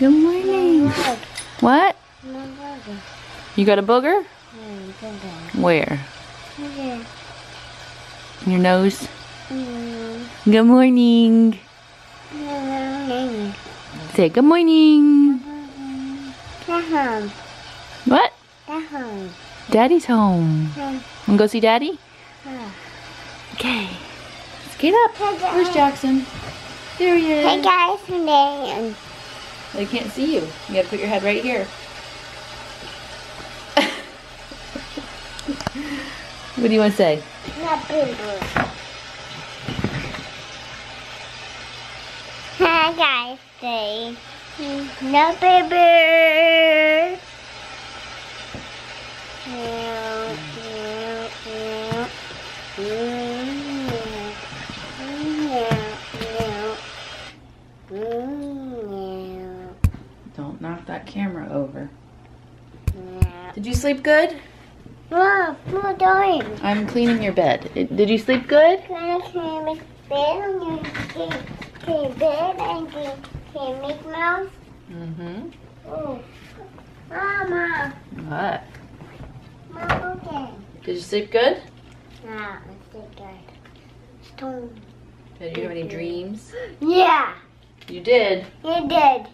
Good morning. What? You got a booger? Where? Your nose? Good morning. Say good morning. What? Daddy's home. Wanna go see Daddy? Okay. Let's get up. Where's Jackson? There he is. Hey guys, today They can't see you. You gotta put your head right here. what do you want to say? not people. Hi guys, today no baby. Sleep good? Mom, what are you doing? I'm cleaning your bed. Did you sleep good? Can I can make bed can, can bed and can make mouse? Mm-hmm. Oh. Mama. What? Mama, okay. Did you sleep good? Now, let's good. that. Stone. Did you have any dreams? Yeah, You did. you did.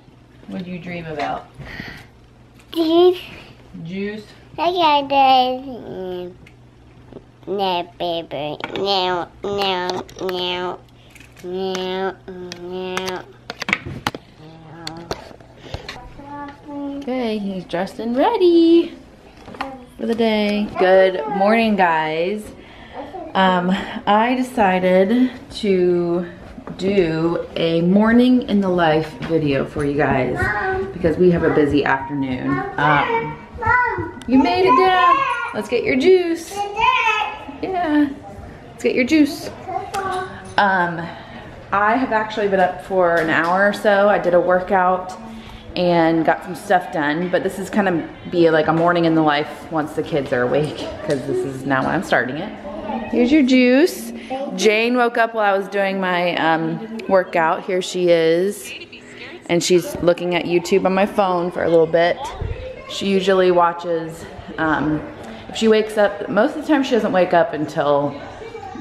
What did you dream about? These, Juice. I got. No, baby. No, no, no. No, no. Okay, he's dressed and ready for the day. Good morning, guys. Um, I decided to do a morning in the life video for you guys because we have a busy afternoon. Um, you made it, Dad. Let's get your juice. Yeah, let's get your juice. Um, I have actually been up for an hour or so. I did a workout and got some stuff done, but this is kind of be like a morning in the life once the kids are awake because this is now when I'm starting it. Here's your juice. Jane woke up while I was doing my um, workout. Here she is. And she's looking at YouTube on my phone for a little bit. She usually watches, um, if she wakes up, most of the time she doesn't wake up until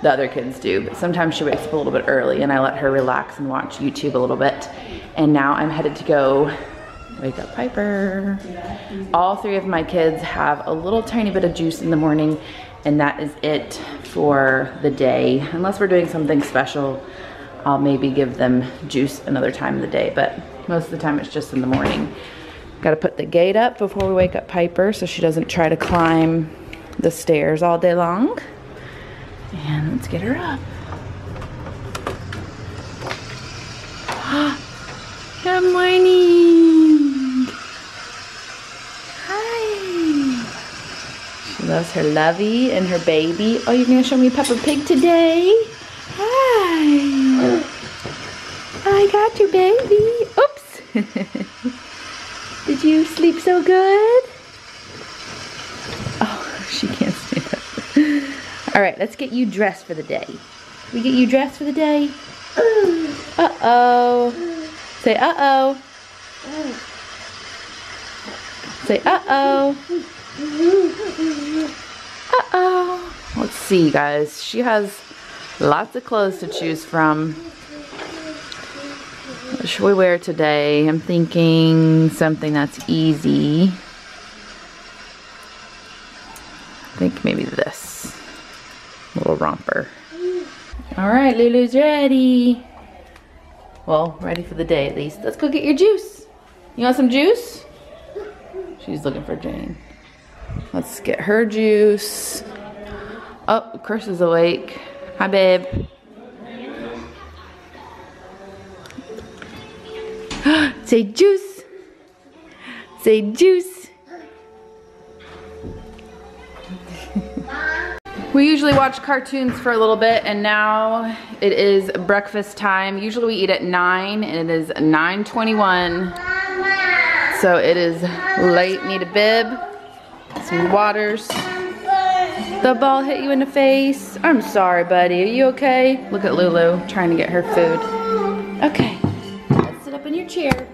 the other kids do, but sometimes she wakes up a little bit early and I let her relax and watch YouTube a little bit. And now I'm headed to go wake up Piper. All three of my kids have a little tiny bit of juice in the morning and that is it for the day. Unless we're doing something special, I'll maybe give them juice another time of the day, but most of the time it's just in the morning. Gotta put the gate up before we wake up Piper so she doesn't try to climb the stairs all day long. And let's get her up. Good morning. Hi. She loves her lovey and her baby. Oh, you're gonna show me Peppa Pig today? Hi. I got your baby. Oops. Sleep so good? Oh, she can't stand up. All right, let's get you dressed for the day. We get you dressed for the day? Uh-oh. Say uh-oh. Say uh-oh. Uh-oh. Let's see, guys. She has lots of clothes to choose from. What should we wear today? I'm thinking something that's easy. I think maybe this. Little romper. All right, Lulu's ready. Well, ready for the day at least. Let's go get your juice. You want some juice? She's looking for Jane. Let's get her juice. Oh, Chris is awake. Hi, babe. Say juice. Say juice. we usually watch cartoons for a little bit and now it is breakfast time. Usually we eat at 9 and it is 9.21. So it is late. Need a bib, some waters. The ball hit you in the face. I'm sorry, buddy. Are you okay? Look at Lulu trying to get her food. Okay up in your chair.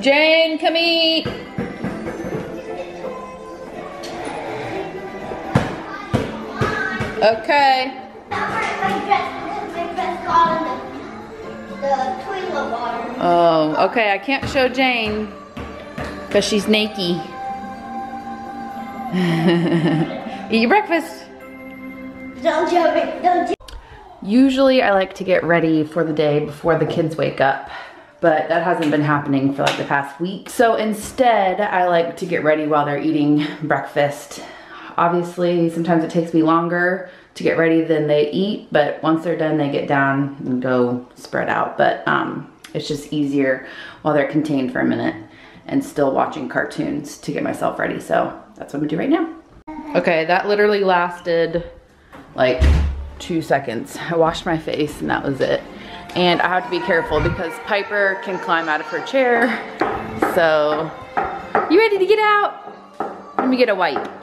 Jane, come eat. Okay. Oh, okay. I can't show Jane because she's naked. Eat your breakfast. Don't jump it. Don't jump. Usually I like to get ready for the day before the kids wake up, but that hasn't been happening for like the past week. So instead, I like to get ready while they're eating breakfast. Obviously, sometimes it takes me longer to get ready than they eat, but once they're done, they get down and go spread out. But um, it's just easier while they're contained for a minute and still watching cartoons to get myself ready. So that's what I'm gonna do right now. Okay, that literally lasted like two seconds. I washed my face and that was it. And I have to be careful because Piper can climb out of her chair. So, you ready to get out? Let me get a wipe.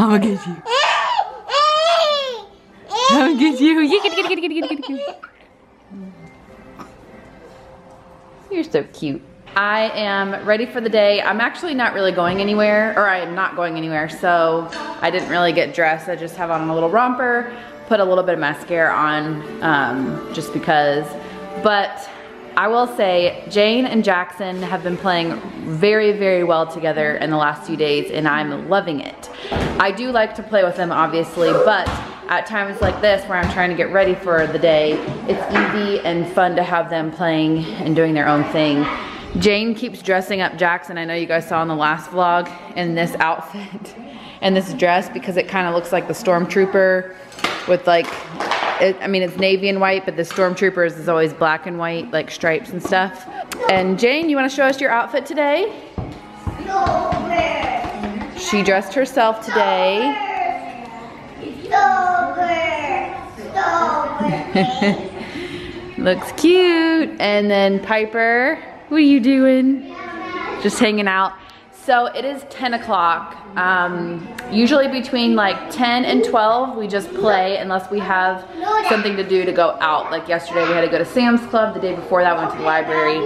I'm gonna get you. I'm gonna get you. You get, get, get, get, get, get, get. You're so cute. I am ready for the day. I'm actually not really going anywhere, or I am not going anywhere, so I didn't really get dressed. I just have on a little romper, put a little bit of mascara on, um, just because. But I will say, Jane and Jackson have been playing very, very well together in the last few days, and I'm loving it. I do like to play with them, obviously, but at times like this, where I'm trying to get ready for the day, it's easy and fun to have them playing and doing their own thing. Jane keeps dressing up Jackson. I know you guys saw in the last vlog in this outfit and this dress because it kind of looks like the stormtrooper with like, it, I mean, it's navy and white, but the stormtroopers is always black and white, like stripes and stuff. And Jane, you want to show us your outfit today? She dressed herself today. Looks cute. And then Piper, what are you doing? Just hanging out. So it is 10 o'clock. Um, usually between like 10 and 12, we just play unless we have something to do to go out. Like yesterday we had to go to Sam's Club. The day before that we went to the library.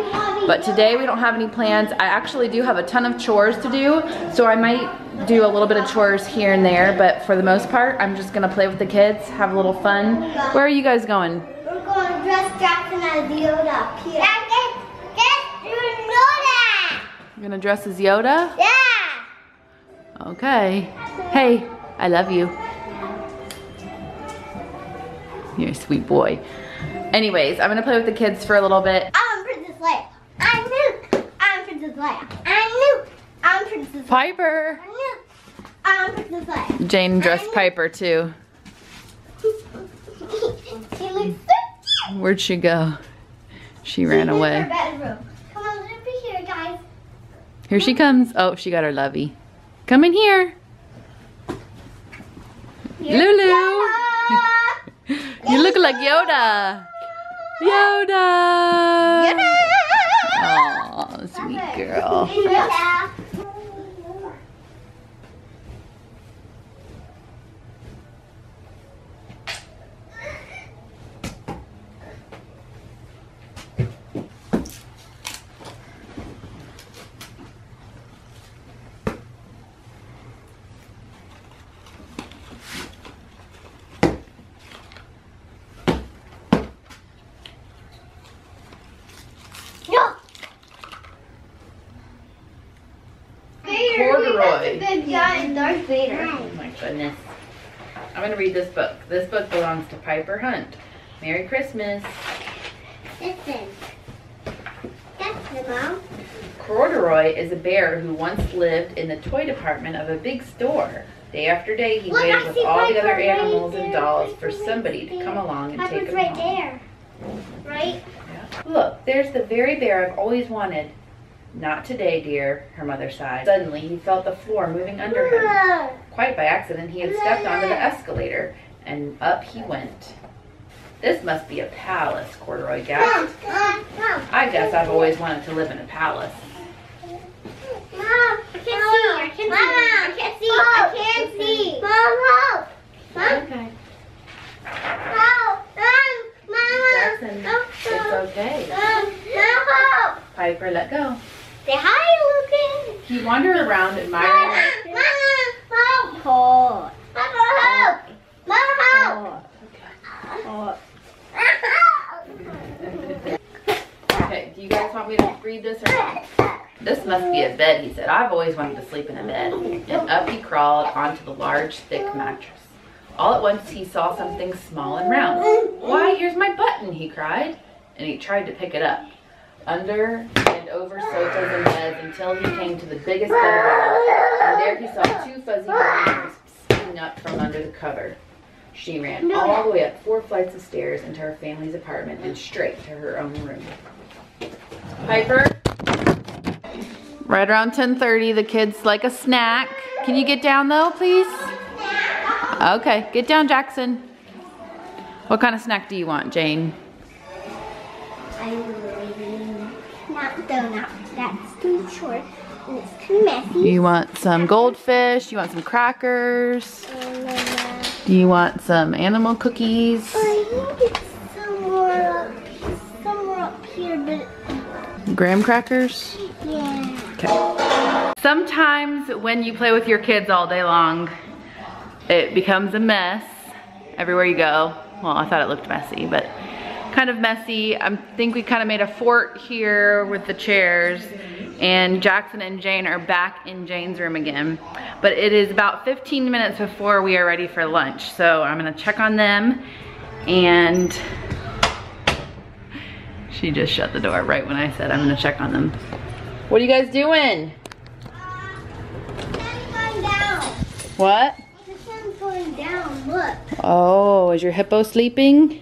But today we don't have any plans. I actually do have a ton of chores to do. So I might do a little bit of chores here and there. But for the most part, I'm just gonna play with the kids, have a little fun. Where are you guys going? We're going to dress Jackson as Yoda. You're gonna dress as Yoda? Yeah. Okay. Hey, I love you. You're a sweet boy. Anyways, I'm gonna play with the kids for a little bit. I'm Princess Leia. I'm Luke. I'm Princess Leia. I'm Luke. I'm Princess Leia. Piper! I'm Luke. I'm Princess Leia. Jane dressed Piper too. She looks so cute. Where'd she go? She ran in her away. bedroom. Come on, let me here, guys. Here she comes. Oh, she got her lovey. Come in here. Here's Lulu. Yoda. You look like Yoda. Yoda. Yoda. Aw, sweet girl. Darth Vader. Oh my goodness. I'm gonna read this book. This book belongs to Piper Hunt. Merry Christmas. Listen. That's the mom. Corduroy is a bear who once lived in the toy department of a big store. Day after day, he Look, waited with all the other right animals and dolls for somebody to come along and Piper's take them right home. there. Right? Look, there's the very bear I've always wanted. Not today, dear, her mother sighed. Suddenly, he felt the floor moving under him. Quite by accident, he had stepped onto the escalator, and up he went. This must be a palace, Corduroy gasped. Mom, mom. I guess I've always wanted to live in a palace. Mom, I can't see. I can't see. I can't see. I can't see. Mom, help. Mom, Okay. help. Mom, Mama. Jackson, it's okay. Mom, Mom, help. Piper, let go. Say hi, Lucas. He wandered around admiring. Mama, Mama, help. Mama, help. Mama, help. Oh, okay, do you guys want me to read this or not? This must be a bed, he said. I've always wanted to sleep in a bed. And up he crawled onto the large, thick mattress. All at once he saw something small and round. Why, here's my button, he cried. And he tried to pick it up. Under over sofas and beds until he came to the biggest bed of all. And there he saw two fuzzy bears sticking up from under the cover. She ran all the way up four flights of stairs into her family's apartment and straight to her own room. Piper? Right around 10:30, the kids like a snack. Can you get down though, please? Okay, get down, Jackson. What kind of snack do you want, Jane? Donut. That's too short and it's too messy. You want some goldfish? You want some crackers? And uh, Do you want some animal cookies? I think it's somewhere up, somewhere up here, but Graham crackers? yeah. Okay. Sometimes when you play with your kids all day long, it becomes a mess everywhere you go. Well, I thought it looked messy, but kind of messy. I think we kind of made a fort here with the chairs and Jackson and Jane are back in Jane's room again. But it is about 15 minutes before we are ready for lunch. So I'm gonna check on them and she just shut the door right when I said I'm gonna check on them. What are you guys doing? Sun's going down. What? The sun's going down. Look. Oh, is your hippo sleeping?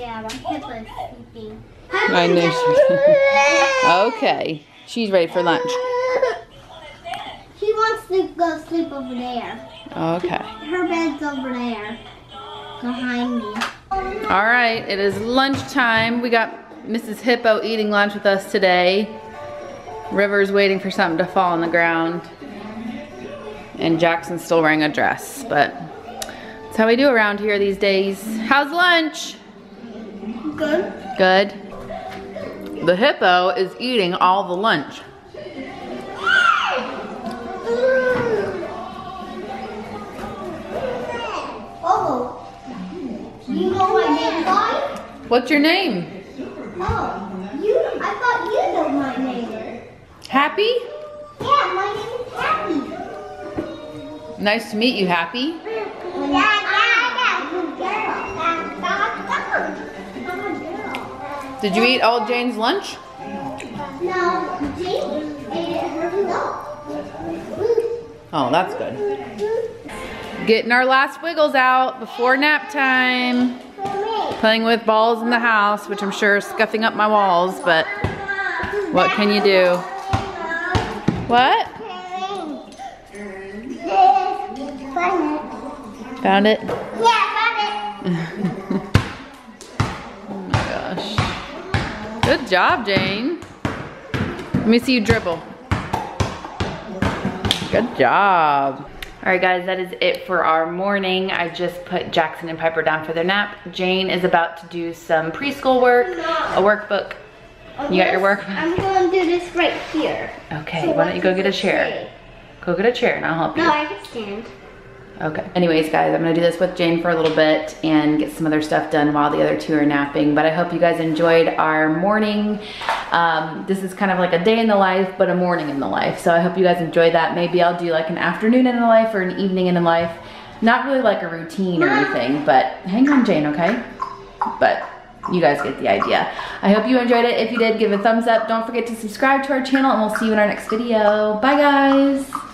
Yeah, my hippo's sleeping. I knew Okay, she's ready for lunch. She wants to go sleep over there. Okay. Her bed's over there. Behind me. All right, it is lunchtime. We got Mrs. Hippo eating lunch with us today. River's waiting for something to fall on the ground. And Jackson's still wearing a dress, but that's how we do around here these days. How's lunch? Good. Good. The hippo is eating all the lunch. Oh. You know my name, guys? What's your name? Oh. You, I thought you know my name. Happy? Yeah, my name is Happy. Nice to meet you, Happy. Did you eat all Jane's lunch? No, Jane ate it herself. Oh, that's good. Getting our last wiggles out before nap time. Playing with balls in the house, which I'm sure is scuffing up my walls, but what can you do? What? Found it? Yeah, job, Jane. Let me see you dribble. Good job. All right, guys, that is it for our morning. I just put Jackson and Piper down for their nap. Jane is about to do some preschool work, a workbook. You got your work? I'm going to do this right here. Okay, So why don't you go get a chair? say? Go get a chair and I'll help you. No, I can stand. Okay. Anyways, guys, I'm gonna do this with Jane for a little bit and get some other stuff done while the other two are napping. But I hope you guys enjoyed our morning. Um, this is kind of like a day in the life, but a morning in the life. So I hope you guys enjoy that. Maybe I'll do like an afternoon in the life or an evening in the life. Not really like a routine or anything, but hang on Jane, okay? But you guys get the idea. I hope you enjoyed it. If you did, give a thumbs up. Don't forget to subscribe to our channel and we'll see you in our next video. Bye guys.